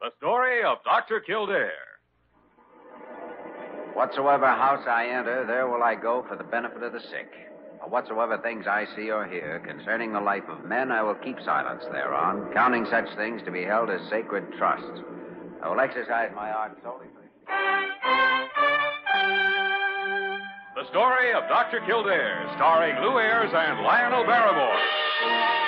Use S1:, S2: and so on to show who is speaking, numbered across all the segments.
S1: The story of Dr. Kildare.
S2: Whatsoever house I enter, there will I go for the benefit of the sick. Whatsoever things I see or hear concerning the life of men, I will keep silence thereon, counting such things to be held as sacred trusts. I will exercise my art solely for.
S1: The story of Dr. Kildare, starring Lew Ayres and Lionel Barrymore.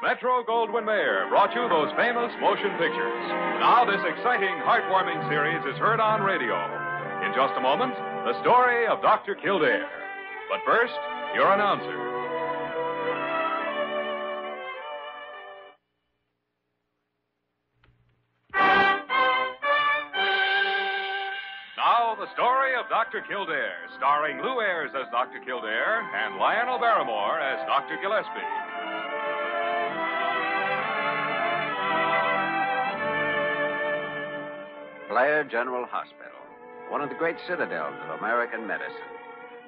S1: Metro Goldwyn Mayer brought you those famous motion pictures. Now, this exciting, heartwarming series is heard on radio. In just a moment, the story of Dr. Kildare. But first, your announcer. Now, the story of Dr. Kildare, starring Lew Ayres as Dr. Kildare and Lionel Barrymore as Dr. Gillespie.
S2: Blair General Hospital, one of the great citadels of American medicine.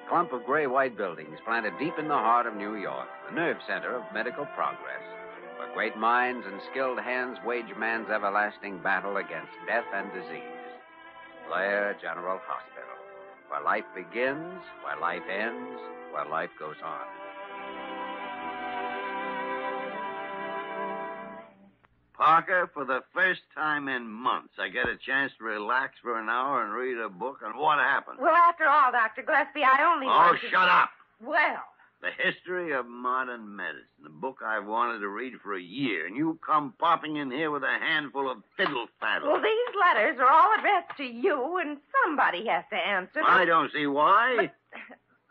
S2: Clump of gray white buildings planted deep in the heart of New York, the nerve center of medical progress, where great minds and skilled hands wage man's everlasting battle against death and disease. Blair General Hospital, where life begins, where life ends, where life goes on.
S3: Parker, for the first time in months, I get a chance to relax for an hour and read a book and what happened.
S4: Well, after all, Dr. Gillespie, I only
S3: oh,
S4: to...
S3: shut up.
S4: Well,
S3: The History of Modern Medicine, the book I've wanted to read for a year, and you come popping in here with a handful of fiddle faddle.
S4: well, these letters are all addressed to you, and somebody has to answer them.
S3: I don't see why.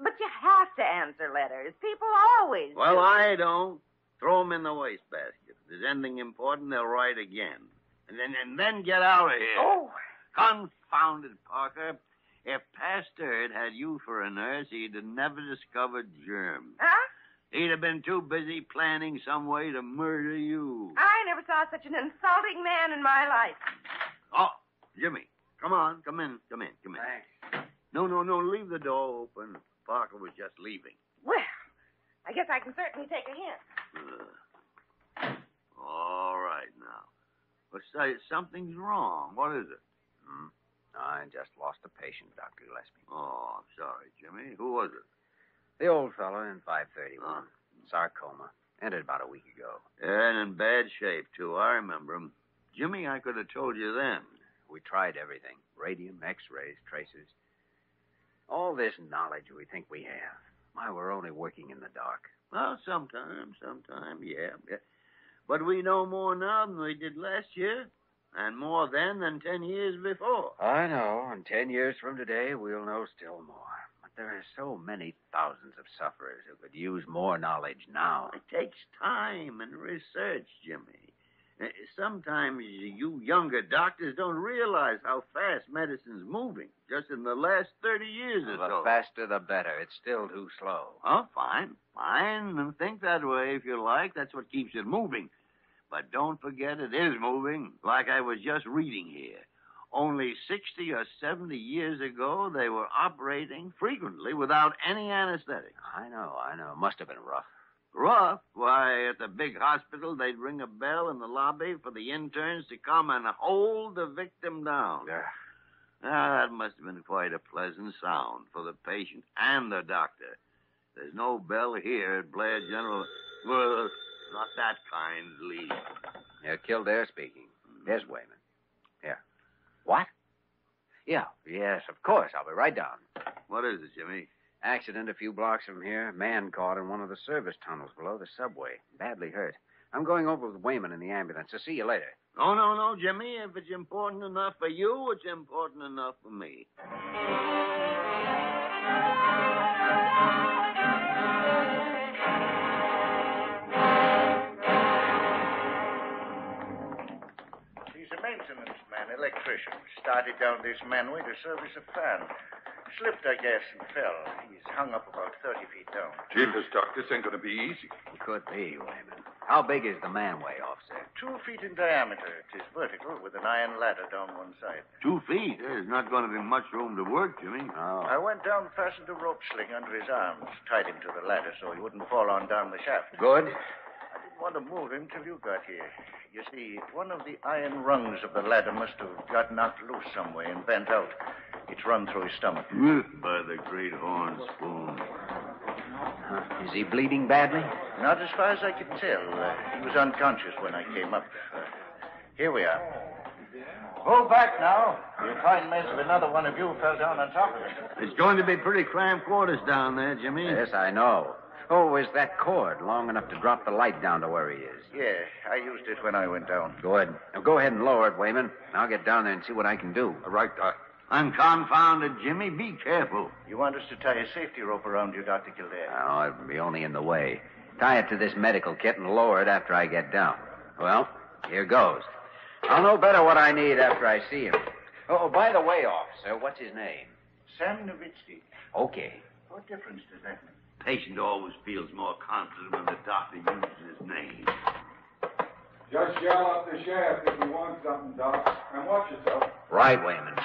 S4: But you have to answer letters. People always
S3: Well,
S4: do.
S3: I don't. Throw them in the wastebasket. If there's anything important, they'll write again. And then, and then get out of here.
S4: Oh,
S3: Confound it, Parker. If Pasteur had had you for a nurse, he'd have never discovered germs.
S4: huh?
S3: He'd have been too busy planning some way to murder you.
S4: I never saw such an insulting man in my life.
S3: Oh, Jimmy, come on, come in, come in, come in.
S2: Thanks.
S3: No, no, no, leave the door open. Parker was just leaving.
S4: Well, I guess I can certainly take a hint.
S3: Uh, all right now. But say something's wrong. What is it?
S2: Hmm? I just lost a patient, Dr. Gillespie.
S3: Oh, I'm sorry, Jimmy. Who was it?
S2: The old fellow in 531.
S3: Huh?
S2: Sarcoma. Ended about a week ago.
S3: And in bad shape, too. I remember him. Jimmy, I could have told you then.
S2: We tried everything radium, x rays, traces. All this knowledge we think we have. Why, we're only working in the dark.
S3: Well, sometime, sometime, yeah, yeah. But we know more now than we did last year, and more then than ten years before.
S2: I know, and ten years from today, we'll know still more. But there are so many thousands of sufferers who could use more knowledge now.
S3: It takes time and research, Jimmy. Uh, Sometimes you younger doctors don't realize how fast medicine's moving, just in the last 30 years or
S2: The
S3: so.
S2: faster, the better. It's still too slow.
S3: Oh, fine, fine. And think that way if you like. That's what keeps it moving. But don't forget it is moving, like I was just reading here. Only 60 or 70 years ago, they were operating frequently without any anesthetic.
S2: I know, I know. Must have been rough.
S3: Rough? Why, at the big hospital, they'd ring a bell in the lobby for the interns to come and hold the victim down.
S2: Ugh.
S3: Ah, that must have been quite a pleasant sound for the patient and the doctor. There's no bell here at Blair General. Well, not that kind, Lee.
S2: Yeah, Kildare speaking. Yes, Wayman. Yeah. What? Yeah, yes, of course. I'll be right down.
S3: What is it, Jimmy?
S2: Accident a few blocks from here. Man caught in one of the service tunnels below the subway. Badly hurt. I'm going over with Wayman in the ambulance. I'll see you later.
S3: No, no, no, Jimmy. If it's important enough for you, it's important enough for me.
S5: Maintenance man, electrician. Started down this manway to service a fan. Slipped, I guess, and fell. He's hung up about 30 feet down.
S6: Jeepers, Doc, this ain't gonna be easy.
S2: It Could be, Wayman. How big is the manway, officer?
S5: Two feet in diameter. It is vertical with an iron ladder down one side.
S3: Two feet. There's not going to be much room to work, Jimmy.
S5: I
S2: Oh.
S5: went down, fastened a rope sling under his arms, tied him to the ladder so he wouldn't fall on down the shaft.
S2: Good?
S5: I didn't want to move him till you got here. You see, one of the iron rungs of the ladder must have got knocked loose somewhere and bent out. It's run through his stomach.
S3: By the great horn spoon.
S2: Huh? Is he bleeding badly?
S5: Not as far as I can tell. Uh, he was unconscious when I came up. Uh, here we are. Hold back now. You'll find mess if another one of you fell down on top of it.
S3: It's going to be pretty cramped quarters down there, Jimmy.
S2: Yes, I know. Oh, is that cord long enough to drop the light down to where he is?
S5: Yeah, I used it when I went down.
S2: Good. Now go ahead and lower it, Wayman. I'll get down there and see what I can do.
S6: All right, Doc.
S3: I'm confounded, Jimmy. Be careful.
S5: You want us to tie a safety rope around you, Dr. Kildare?
S2: Oh, it'll be only in the way. Tie it to this medical kit and lower it after I get down. Well, here goes. I'll know better what I need after I see him. Oh, by the way, officer, what's his name?
S5: Sam Nowitzki.
S2: Okay.
S5: What difference does that make?
S3: Patient always feels more confident when the doctor uses his name.
S6: Just yell up the shaft if you want something, Doc. And watch yourself.
S2: Right, Wayman.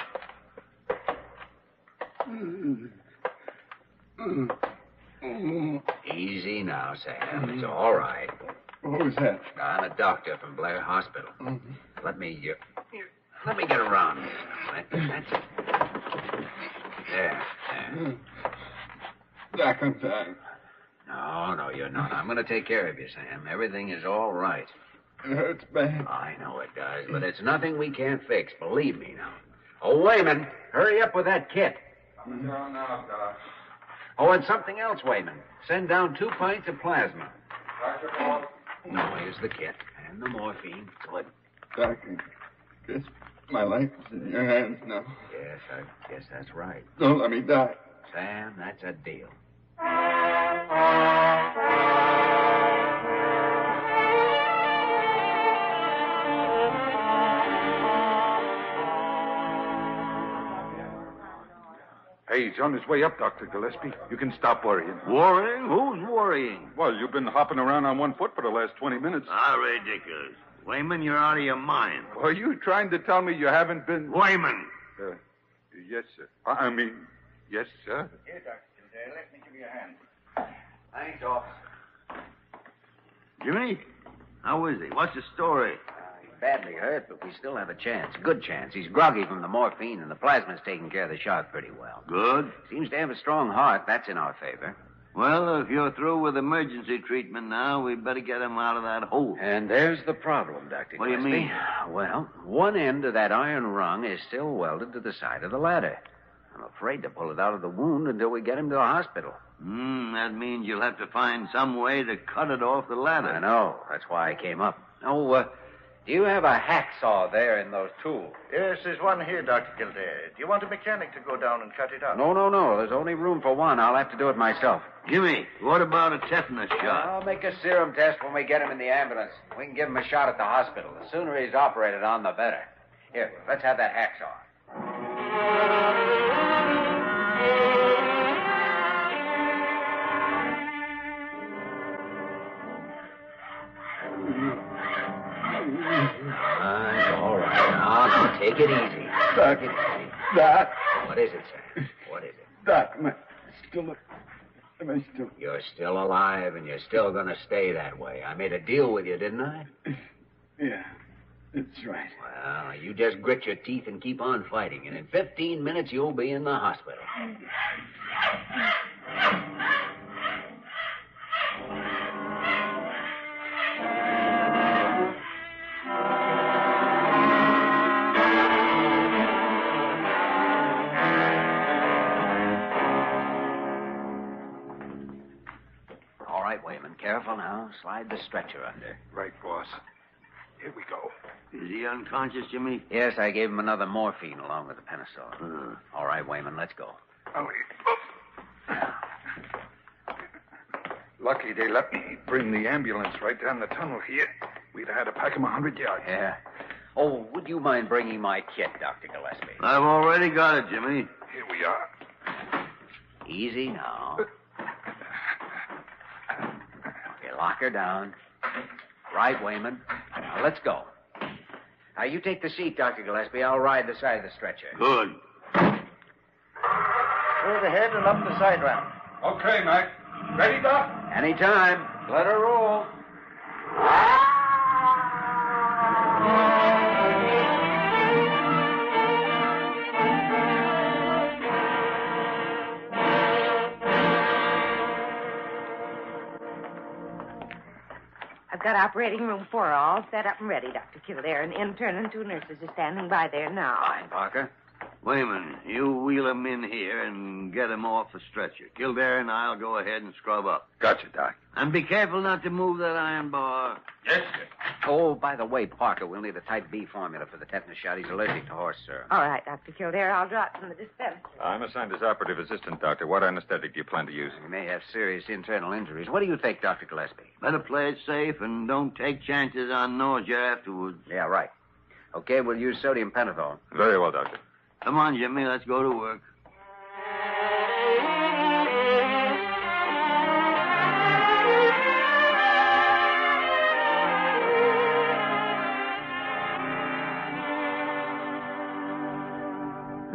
S2: Easy now, Sam. It's all right.
S7: Who's that?
S2: I'm a doctor from Blair Hospital. Let me, uh, let me get around. That- That's it. There, there.
S7: I'm dying.
S2: No, no, you're not. I'm going to take care of you, Sam. Everything is all right.
S7: It hurts bad.
S2: I know it does, but it's nothing we can't fix. Believe me now. Oh, Wayman, hurry up with that kit.
S6: Coming down now, Doc.
S2: Oh, and something else, Wayman. Send down two pints of plasma.
S6: Dr. Paul.
S2: No, here's the kit and the morphine. Good.
S7: Doc, I guess my life is in your hands now.
S2: Yes, I guess that's right.
S7: Don't let me die.
S2: Sam, that's a deal.
S6: Hey, he's on his way up, Dr. Gillespie. You can stop worrying.
S3: Worrying? Who's worrying?
S6: Well, you've been hopping around on one foot for the last 20 minutes.
S3: Ah, ridiculous. Wayman, you're out of your mind.
S6: Are you trying to tell me you haven't been...
S3: Wayman!
S6: Uh, yes, sir. I I mean, yes, sir.
S5: Here, Dr. Let me give you a hand.
S2: Thanks, officer.
S3: Jimmy, how is he? What's the story?
S2: Uh, he's badly hurt, but we still have a chance. Good chance. He's groggy from the morphine, and the plasma's taking care of the shock pretty well.
S3: Good.
S2: Seems to have a strong heart. That's in our favor.
S3: Well, if you're through with emergency treatment now, we'd better get him out of that hole.
S2: And there's the problem, Dr.
S3: What do you mean?
S2: Well, one end of that iron rung is still welded to the side of the ladder. I'm afraid to pull it out of the wound until we get him to the hospital.
S3: Hmm, that means you'll have to find some way to cut it off the ladder.
S2: I know. That's why I came up. Oh, uh, do you have a hacksaw there in those tools?
S5: Yes, there's one here, Dr. Kildare. Do you want a mechanic to go down and cut it out?
S2: No, no, no. There's only room for one. I'll have to do it myself.
S3: Jimmy, what about a tetanus shot?
S2: I'll make a serum test when we get him in the ambulance. We can give him a shot at the hospital. The sooner he's operated on, the better. Here, let's have that hacksaw. Take it easy.
S7: Doc,
S2: it easy.
S7: Doc,
S2: What is it, Sam? What is it?
S7: Doc, am I still, am I still,
S2: You're still alive, and you're still going to stay that way. I made a deal with you, didn't I?
S7: yeah, that's right.
S2: Well, you just grit your teeth and keep on fighting, and in 15 minutes you'll be in the hospital. right, Wayman, careful now. Slide the stretcher under.
S6: Right, boss. Here we go.
S3: Is he unconscious, Jimmy?
S2: Yes, I gave him another morphine along with the penicillin.
S3: Uh,
S2: All right, Wayman, let's go.
S6: Oh, Lucky they let me bring the ambulance right down the tunnel here. We'd have had to pack him a hundred yards.
S2: Yeah. Oh, would you mind bringing my kit, Dr. Gillespie?
S3: I've already got it, Jimmy.
S6: Here we are.
S2: Easy now. Okay, lock her down. Right, Wayman. Now, let's go. Now, you take the seat, Dr. Gillespie. I'll ride the side of the stretcher.
S3: Good.
S5: Straight ahead and up the side ramp.
S6: Okay, Mac. Ready, Doc?
S2: Anytime. Let her roll.
S4: Operating room floor all set up and ready, Dr. Kildare. An intern and two nurses are standing by there now.
S2: Fine, Parker.
S3: Wayman, you wheel him in here and get him off the stretcher. Kildare and I'll go ahead and scrub up.
S6: Gotcha, Doc.
S3: And be careful not to move that iron bar.
S6: Yes, sir.
S2: Oh, by the way, Parker, we'll need a type B formula for the tetanus shot. He's allergic to horse serum.
S4: All right, Dr. Kildare. I'll draw it from the dispenser.
S1: I'm assigned as operative assistant, Doctor. What anesthetic do you plan to use?
S2: He may have serious internal injuries. What do you think, Dr. Gillespie?
S3: Better play it safe and don't take chances on nausea afterwards.
S2: Yeah, right. Okay, we'll use sodium pentothal.
S1: Very well, Doctor.
S3: Come on, Jimmy, let's go to work.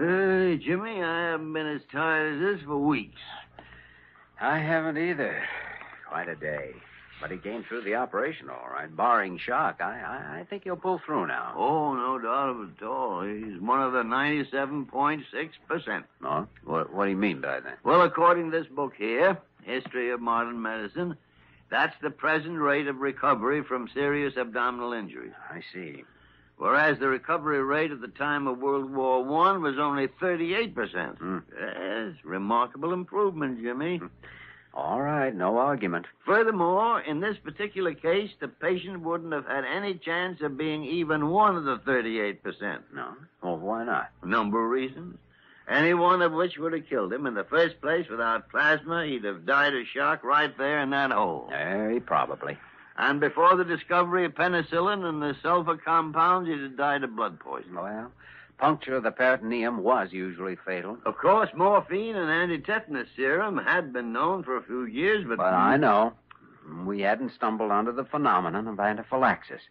S3: Hey, Jimmy, I haven't been as tired as this for weeks.
S2: I haven't either. Quite a day. But he came through the operation all right, barring shock. I, I, I think he'll pull through now.
S3: Oh, no doubt of it at all. He's one of the 97.6%.
S2: No? What, what do you mean by that?
S3: Well, according to this book here, History of Modern Medicine, that's the present rate of recovery from serious abdominal injuries.
S2: I see.
S3: Whereas the recovery rate at the time of World War One was only 38%.
S2: Hmm.
S3: Yes, remarkable improvement, Jimmy.
S2: All right, no argument.
S3: Furthermore, in this particular case, the patient wouldn't have had any chance of being even one of the 38%.
S2: No? Well, why not?
S3: A number of reasons. Any one of which would have killed him. In the first place, without plasma, he'd have died of shock right there in that hole.
S2: Very probably.
S3: And before the discovery of penicillin and the sulfa compounds, he'd have died of blood poisoning.
S2: Well, puncture of the peritoneum was usually fatal.
S3: Of course, morphine and antitetanus serum had been known for a few years, but.
S2: But I know. We hadn't stumbled onto the phenomenon of anaphylaxis.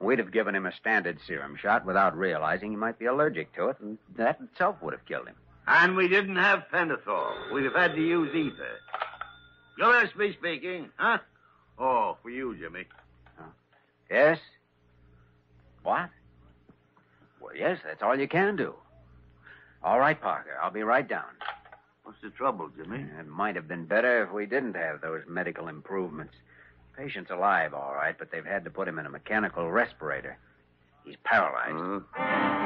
S2: We'd have given him a standard serum shot without realizing he might be allergic to it, and that itself would have killed him.
S3: And we didn't have pentothal. We'd have had to use ether. Gillespie speaking, huh? Oh, for you, Jimmy. Huh.
S2: Yes? What? Well, yes, that's all you can do. All right, Parker. I'll be right down.
S3: What's the trouble, Jimmy?
S2: It might have been better if we didn't have those medical improvements. Patient's alive, all right, but they've had to put him in a mechanical respirator. He's paralyzed.
S3: Uh,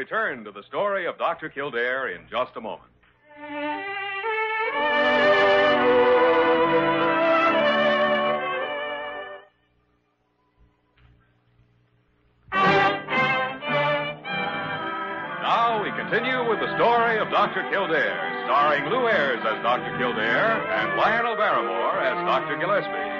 S1: return to the story of Dr. Kildare in just a moment. Now we continue with the story of Dr. Kildare, starring Lew Ayres as Dr. Kildare and Lionel Barrymore as Dr. Gillespie.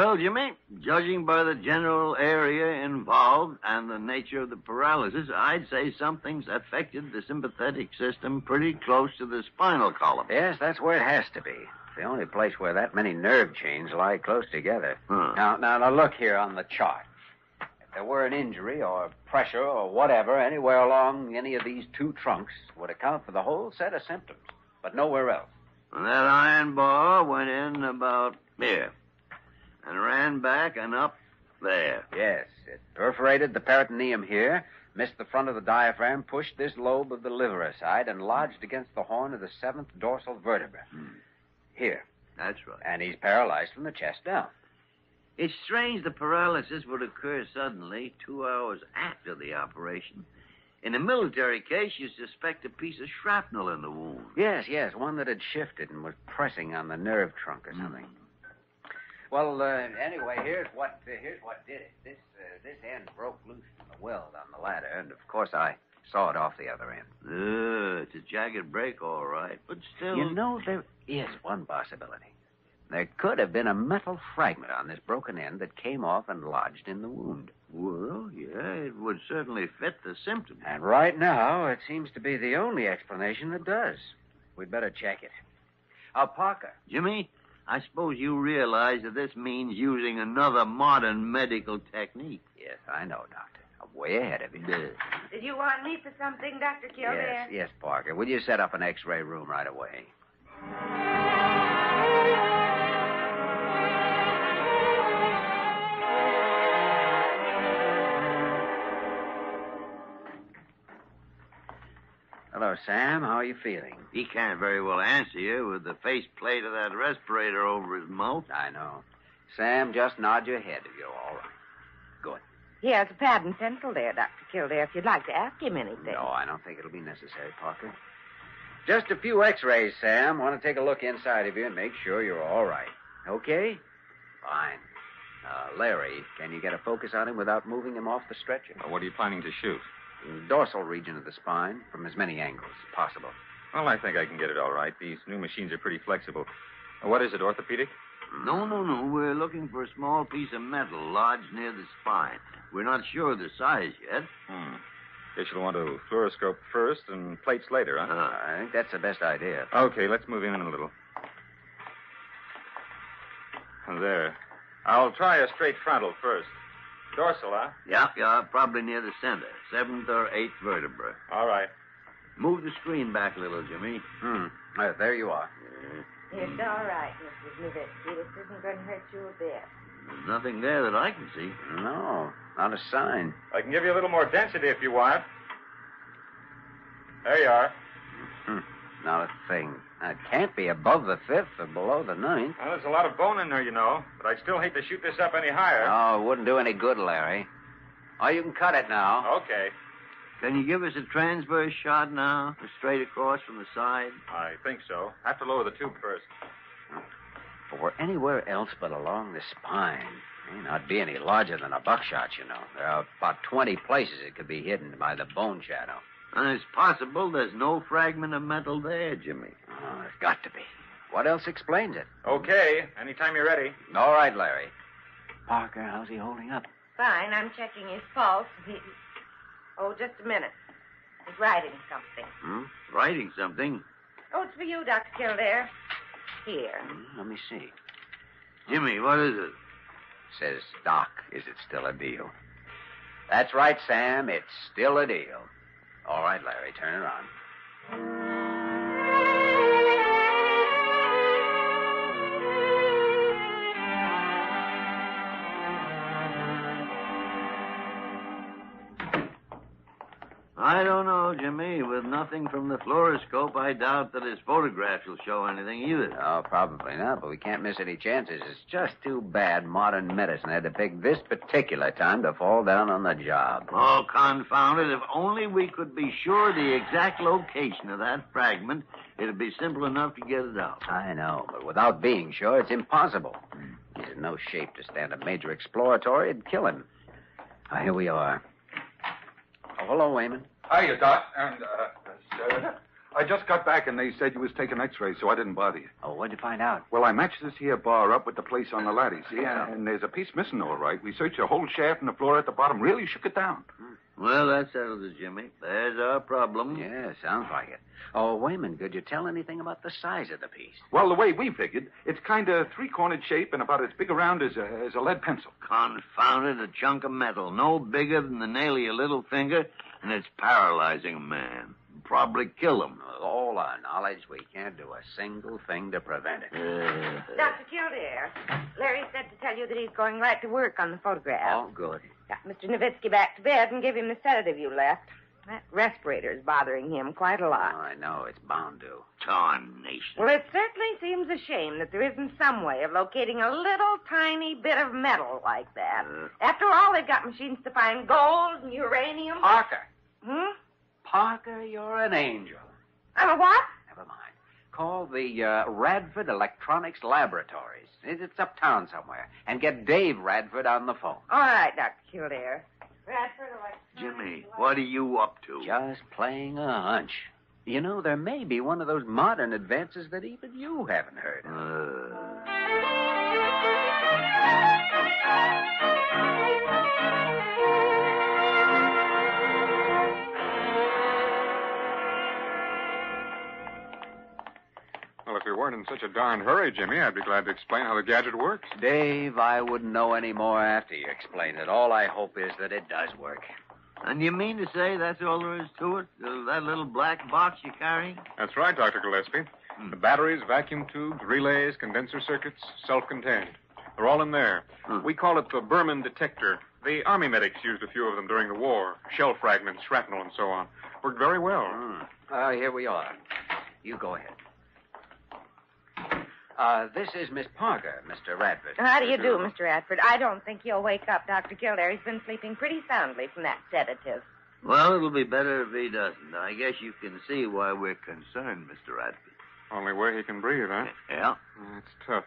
S3: Well, Jimmy, judging by the general area involved and the nature of the paralysis, I'd say something's affected the sympathetic system pretty close to the spinal column.
S2: Yes, that's where it has to be. It's the only place where that many nerve chains lie close together. Now, now, now, look here on the chart. If there were an injury or pressure or whatever anywhere along any of these two trunks, would account for the whole set of symptoms, but nowhere else.
S3: And that iron bar went in about here and ran back and up there.
S2: Yes, it perforated the peritoneum here, missed the front of the diaphragm, pushed this lobe of the liver aside, and lodged against the horn of the seventh dorsal vertebra. Hmm. Here.
S3: That's right.
S2: And he's paralyzed from the chest down.
S3: It's strange the paralysis would occur suddenly, two hours after the operation. In a military case, you suspect a piece of shrapnel in the wound.
S2: Yes, yes, one that had shifted and was pressing on the nerve trunk or hmm. something. Well, uh, anyway, here's what uh, here's what did it. This uh, this end broke loose from the weld on the ladder, and of course I saw it off the other end.
S3: Uh, it's a jagged break, all right, but still.
S2: You know, there is one possibility. There could have been a metal fragment on this broken end that came off and lodged in the wound.
S3: Well, yeah, it would certainly fit the symptoms.
S2: And right now, it seems to be the only explanation that does. We'd better check it. Uh, Parker.
S3: Jimmy, I suppose you realize that this means using another modern medical technique.
S2: Yes, I know, Doctor. I'm way ahead of you.
S4: Did you want me for something, Dr. Kildare?
S2: Yes, yes, Parker. Will you set up an X-ray room right away? Sam, how are you feeling?
S3: He can't very well answer you with the face plate of that respirator over his mouth.
S2: I know. Sam, just nod your head if you're all right. Good.
S4: He has a pad and pencil there, Dr. Kildare, if you'd like to ask him anything.
S2: No, I don't think it'll be necessary, Parker. Just a few x-rays, Sam. Want to take a look inside of you and make sure you're all right. Okay? Fine. Uh, Larry, can you get a focus on him without moving him off the stretcher?
S8: Well, what are you planning to shoot?
S2: The dorsal region of the spine from as many angles as possible.
S8: Well, I think I can get it all right. These new machines are pretty flexible. What is it, orthopedic?
S3: No, no, no. We're looking for a small piece of metal lodged near the spine. We're not sure of the size yet.
S8: Hmm. Guess you'll want to fluoroscope first and plates later, huh?
S3: Uh,
S2: I think that's the best idea.
S8: Okay, let's move in a little. There. I'll try a straight frontal first. Dorsal, huh?
S3: yeah, yeah, probably near the center. Seventh or eighth vertebra.
S8: All right.
S3: Move the screen back a little, Jimmy.
S2: Hmm. Uh, there you are.
S4: It's all right, Mrs. Nowitzki. This isn't going to hurt you a bit.
S3: There's nothing there that I can see.
S2: No, not a sign.
S8: I can give you a little more density if you want. There you are.
S2: Hmm. Not a thing. It can't be above the fifth or below the ninth.
S8: Well, there's a lot of bone in there, you know, but I'd still hate to shoot this up any higher.
S2: No, it wouldn't do any good, Larry. Oh, you can cut it now.
S8: Okay.
S3: Can you give us a transverse shot now? Straight across from the side?
S8: I think so. Have to lower the tube first.
S2: If it were anywhere else but along the spine, it may not be any larger than a buckshot, you know. There are about 20 places it could be hidden by the bone shadow.
S3: And it's possible there's no fragment of metal there, Jimmy.
S2: Oh, there's got to be. What else explains it?
S8: Okay. Anytime you're ready.
S2: All right, Larry. Parker, how's he holding up?
S4: Fine, I'm checking his pulse. He... Oh, just a minute. He's writing something.
S2: Hmm?
S3: Writing something.
S4: Oh, it's for you, Dr. Kildare. Here.
S2: Hmm, Let me see.
S3: Jimmy, what is it?
S2: Says, Doc, is it still a deal? That's right, Sam. It's still a deal. All right, Larry, turn it
S3: I don't know, Jimmy. With nothing from the fluoroscope, I doubt that his photographs will show anything either.
S2: Oh, probably not, but we can't miss any chances. It's just too bad modern medicine had to pick this particular time to fall down on the job.
S3: Oh, confound it. If only we could be sure the exact location of that fragment, it'd be simple enough to get it out.
S2: I know, but without being sure, it's impossible. He's in no shape to stand a major exploratory. It'd kill him. Ah, here we are. Oh, hello, Wayman.
S6: Hiya, Doc. And, uh, uh, I just got back and they said you was taking x-rays, so I didn't bother you.
S2: Oh, what'd you find out?
S6: Well, I matched this here bar up with the place on the ladder, see? And there's a piece missing, all right. We searched the whole shaft and the floor at the bottom. Really shook it down.
S3: Well, that settles it, Jimmy. There's our problem.
S2: Yeah, sounds like it. Oh, Wayman, could you tell anything about the size of the piece?
S6: Well, the way we figured, it's kind of three-cornered shape and about as big around as a, as a lead pencil.
S3: Confounded it, a chunk of metal, no bigger than the nail of your little finger, and it's paralyzing a man. Probably kill him.
S2: With all our knowledge, we can't do a single thing to prevent it.
S3: Uh,
S4: Dr. Kildare, Larry said to tell you that he's going right to work on the photograph.
S2: Oh, good.
S4: Got Mr. Nowitzki back to bed and give him the sedative you left. That respirator's bothering him quite a
S2: Oh,
S4: lot.
S2: I know, it's bound to.
S3: tarnation.
S4: Well, it certainly seems a shame that there isn't some way of locating a little tiny bit of metal like that.
S3: Uh.
S4: After all, they've got machines to find gold and uranium.
S2: Parker.
S4: Hmm?
S2: Parker, you're an angel.
S4: I'm a what?
S2: Never mind. Call the uh, Radford Electronics Laboratories. It's uptown somewhere. And get Dave Radford on the phone.
S4: All right, Dr. Kildare.
S3: Jimmy, what are you up to?
S2: Just playing a hunch. You know, there may be one of those modern advances that even you haven't heard of.
S3: Uh,
S9: Well, if you weren't in such a darn hurry, Jimmy, I'd be glad to explain how the gadget works.
S2: Dave, I wouldn't know any more after you explain it. All I hope is that it does work.
S3: and you mean to say that's all there is to it? Uh, that little black box you're carrying?
S9: That's right, Dr. Gillespie. The batteries, vacuum tubes, relays, condenser circuits, self-contained. They're all in there.
S3: Hmm.
S9: We call it the Berman detector. The Army medics used a few of them during the war. Shell fragments, shrapnel, and so on. Worked very well.
S2: Hmm. Uh, here we are. You go ahead. Uh, this is Miss Parker, Mr. Radford.
S4: How do you do, Mr. Radford? I don't think he'll wake up, Dr. Kildare. He's been sleeping pretty soundly from that sedative.
S3: Well, it'll be better if he doesn't. I guess you can see why we're concerned, Mr. Radford.
S9: Only where he can breathe, huh?
S3: Yeah?
S9: That's tough.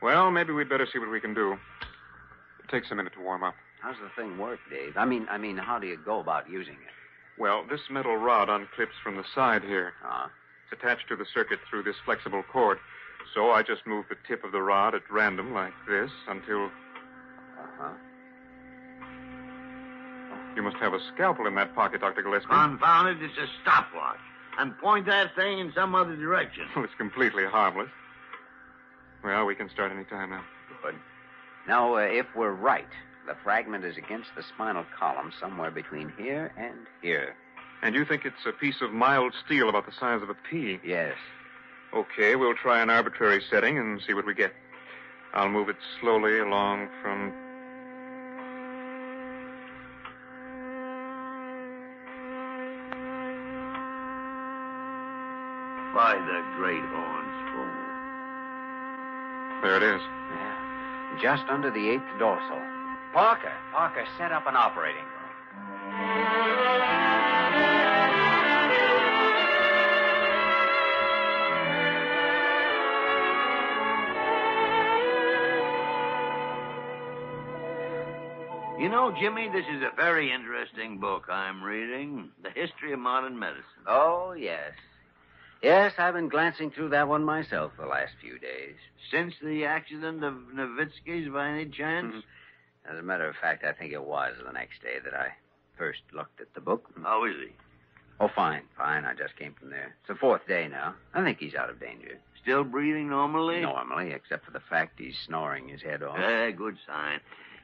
S9: Well, maybe we'd better see what we can do. It takes a minute to warm up.
S2: How's the thing work, Dave? I mean, I mean, how do you go about using it?
S9: Well, this metal rod unclips from the side here.
S2: Uh,
S9: It's attached to the circuit through this flexible cord. So I just move the tip of the rod at random like this until
S2: uh-huh.
S9: you must have a scalpel in that pocket, Dr. Gillespie.
S3: Confound it, it's a stopwatch. And point that thing in some other direction.
S9: Well, it's completely harmless. Well, we can start any time now.
S2: Good. Now, uh, if we're right, the fragment is against the spinal column somewhere between here and here.
S9: And you think it's a piece of mild steel about the size of a pea?
S2: Yes.
S9: Okay, we'll try an arbitrary setting and see what we get. I'll move it slowly along from.
S3: By the great horn spoon.
S9: There it is.
S2: Yeah. Just under the eighth dorsal. Parker, Parker, set up an operating room.
S3: Know, Jimmy, this is a very interesting book I'm reading The History of Modern Medicine.
S2: Oh, yes. Yes, I've been glancing through that one myself the last few days.
S3: Since the accident of Nowitzki's, by any chance?
S2: As a matter of fact, I think it was the next day that I first looked at the book.
S3: How is he?
S2: Oh, fine, fine. I just came from there. It's the fourth day now. I think he's out of danger.
S3: Still breathing normally?
S2: Normally, except for the fact he's snoring his head off.
S3: Eh, good sign.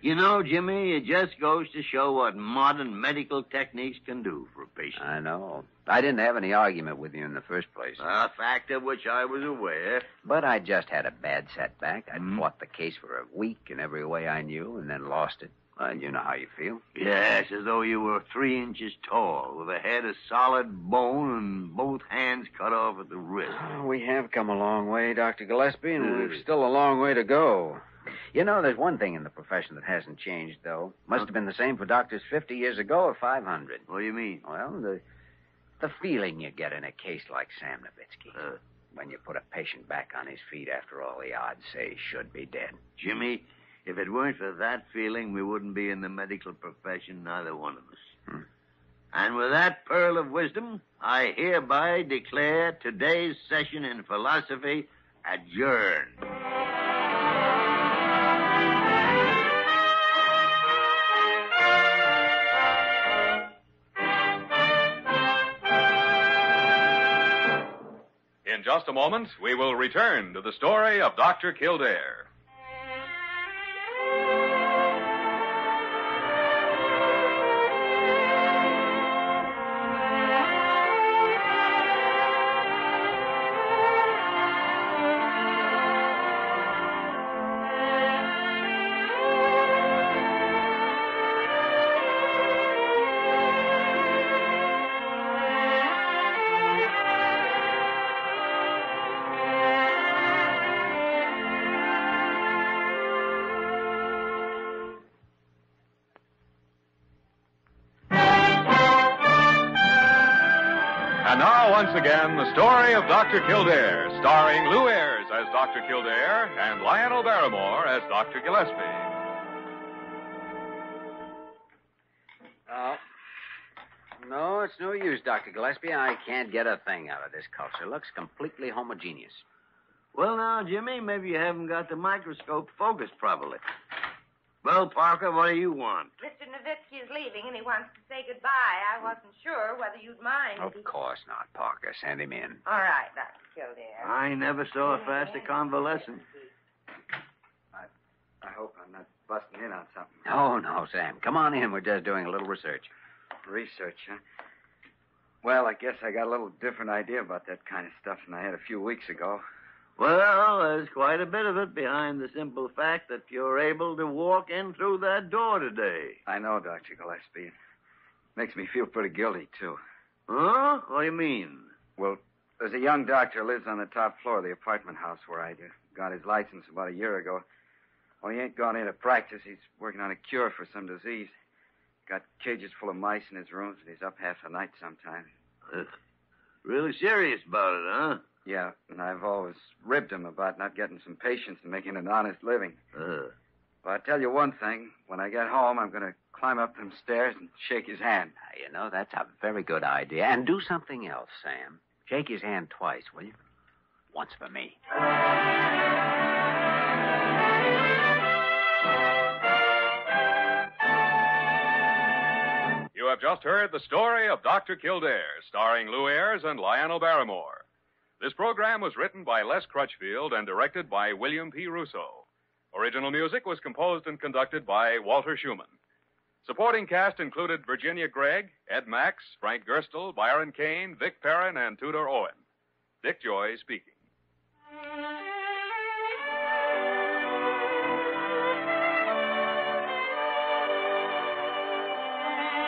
S3: You know, Jimmy, it just goes to show what modern medical techniques can do for a patient.
S2: I know. I didn't have any argument with you in the first place.
S3: A fact of which I was aware.
S2: But I just had a bad setback. I'd
S3: Hmm.
S2: fought the case for a week in every way I knew and then lost it. Well, you know how you feel.
S3: Yes, as though you were three inches tall, with a head of solid bone and both hands cut off at the wrist.
S2: We have come a long way, Dr. Gillespie, and
S3: Hmm.
S2: we've still a long way to go. You know, there's one thing in the profession that hasn't changed, though. Must have been the same for doctors 50 years ago or 500.
S3: What do you mean?
S2: Well, the the feeling you get in a case like Sam Nowitzki
S3: Uh,
S2: when you put a patient back on his feet after all the odds say he should be dead.
S3: Jimmy, if it weren't for that feeling, we wouldn't be in the medical profession, neither one of us.
S2: Hmm.
S3: And with that pearl of wisdom, I hereby declare today's session in philosophy adjourned.
S1: Just a moment, we will return to the story of Dr. Kildare. Again, the story of Dr. Kildare, starring Lew Ayres as Dr. Kildare and Lionel Barrymore as Dr. Gillespie.
S2: Oh. No, it's no use, Dr. Gillespie. I can't get a thing out of this culture. Looks completely homogeneous.
S3: Well, now, Jimmy, maybe you haven't got the microscope focused properly. Well, Parker, what do you want?
S4: Mr. Nowitzki is leaving, and he wants to say goodbye. I wasn't sure whether you'd mind.
S2: Of course not, Parker. Send him in.
S4: All right, Dr. Kildare.
S3: I never saw a faster convalescent.
S7: I I hope I'm not busting in on something.
S2: No, no, Sam. Come on in. We're just doing a little research.
S7: Research, huh? Well, I guess I got a little different idea about that kind of stuff than I had a few weeks ago.
S3: Well, there's quite a bit of it behind the simple fact that you're able to walk in through that door today.
S7: I know, Dr. Gillespie. It makes me feel pretty guilty, too.
S3: Huh? What do you mean?
S7: Well, there's a young doctor who lives on the top floor of the apartment house where I got his license about a year ago. Well, he ain't gone into practice. He's working on a cure for some disease. Got cages full of mice in his rooms, and he's up half the night sometimes.
S3: Uh, really serious about it, huh?
S7: Yeah, and I've always ribbed him about not getting some patients and making an honest living.
S3: Uh,
S7: But I tell you one thing: when I get home, I'm going to climb up them stairs and shake his hand.
S2: Now, you know, that's a very good idea. And do something else, Sam. Shake his hand twice, will you? Once for me.
S1: You have just heard the story of Dr. Kildare, starring Lew Ayres and Lionel Barrymore. This program was written by Les Crutchfield and directed by William P. Russo. Original music was composed and conducted by Walter Schumann. Supporting cast included Virginia Gregg, Ed Max, Frank Gerstle, Byron Kane, Vic Perrin, and Tudor Owen. Dick Joy speaking.